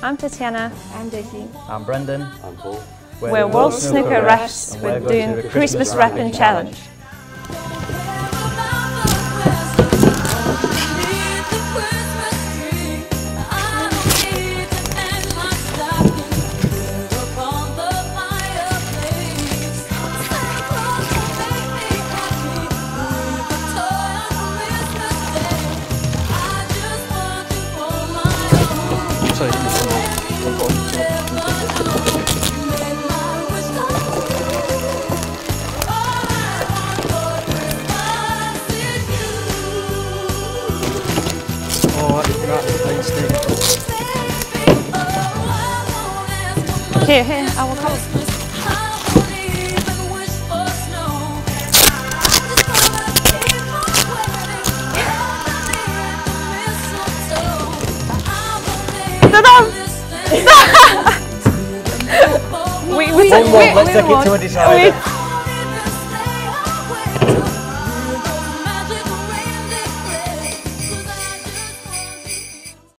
I'm Tatiana. I'm Daisy. I'm Brendan. I'm Paul. We're, we're World Snooker, Snooker Refs. We're, we're doing Christmas, Christmas Wrapping Challenge. challenge. So Here, here, I will come. we, Wait, wait, wait. we,